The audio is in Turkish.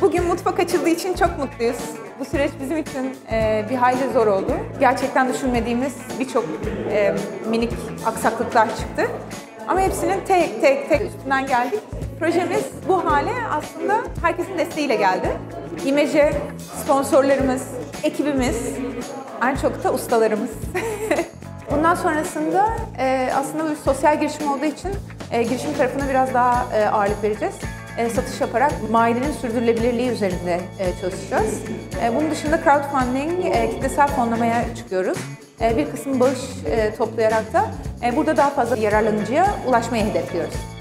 Bugün mutfak açıldığı için çok mutluyuz. Bu süreç bizim için e, bir hayli zor oldu. Gerçekten düşünmediğimiz birçok e, minik aksaklıklar çıktı. Ama hepsinin tek tek tek üstünden geldik. Projemiz bu hale aslında herkesin desteğiyle geldi. İmece, sponsorlarımız, ekibimiz, en çok da ustalarımız. Bundan sonrasında e, aslında bir sosyal girişim olduğu için e, girişim tarafına biraz daha e, ağırlık vereceğiz. E, satış yaparak mahallenin sürdürülebilirliği üzerinde e, çalışacağız. E, bunun dışında crowdfunding, e, kitlesel fonlamaya çıkıyoruz. E, bir kısım bağış e, toplayarak da e, burada daha fazla yararlanıcıya ulaşmayı hedefliyoruz.